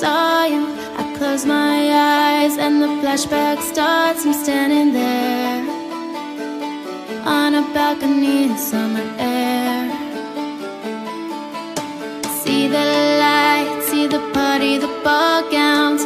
saw you. I close my eyes and the flashback starts. I'm standing there On a balcony in summer air. See the lights, see the party, the ball gowns.